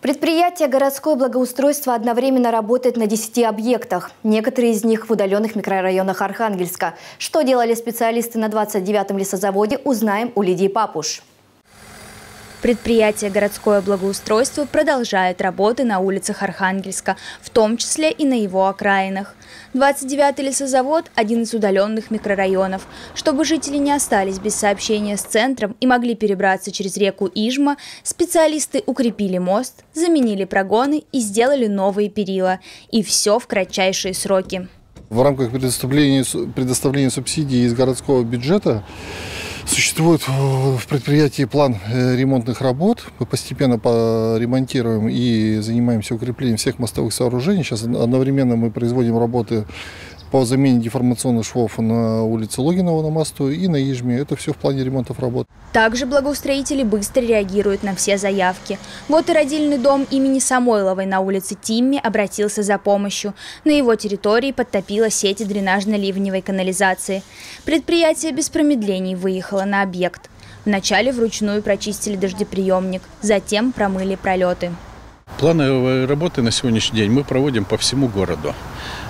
Предприятие «Городское благоустройство» одновременно работает на 10 объектах. Некоторые из них в удаленных микрорайонах Архангельска. Что делали специалисты на 29-м лесозаводе, узнаем у Лидии Папуш. Предприятие «Городское благоустройство» продолжает работы на улицах Архангельска, в том числе и на его окраинах. 29-й лесозавод – один из удаленных микрорайонов. Чтобы жители не остались без сообщения с центром и могли перебраться через реку Ижма, специалисты укрепили мост, заменили прогоны и сделали новые перила. И все в кратчайшие сроки. В рамках предоставления, предоставления субсидий из городского бюджета Существует в предприятии план э, ремонтных работ. Мы постепенно ремонтируем и занимаемся укреплением всех мостовых сооружений. Сейчас одновременно мы производим работы по замене деформационных швов на улице Логинова на мосту и на Ижме. Это все в плане ремонтов работ. Также благоустроители быстро реагируют на все заявки. Вот и родильный дом имени Самойловой на улице Тимми обратился за помощью. На его территории подтопило сети дренажно-ливневой канализации. Предприятие без промедлений выехало на объект. Вначале вручную прочистили дождеприемник, затем промыли пролеты. Плановые работы на сегодняшний день мы проводим по всему городу.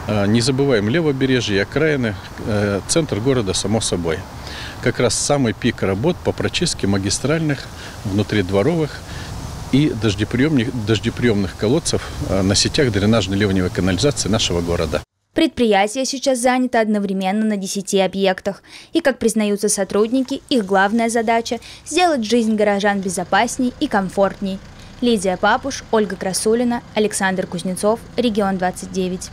А, не забываем левобережье, окраины, э, центр города, само собой. Как раз самый пик работ по прочистке магистральных, внутридворовых и дождеприемных, дождеприемных колодцев э, на сетях дренажной ливневой канализации нашего города. Предприятие сейчас занято одновременно на 10 объектах. И, как признаются сотрудники, их главная задача – сделать жизнь горожан безопасней и комфортней. Лидия Папуш, Ольга Красулина, Александр Кузнецов, Регион 29.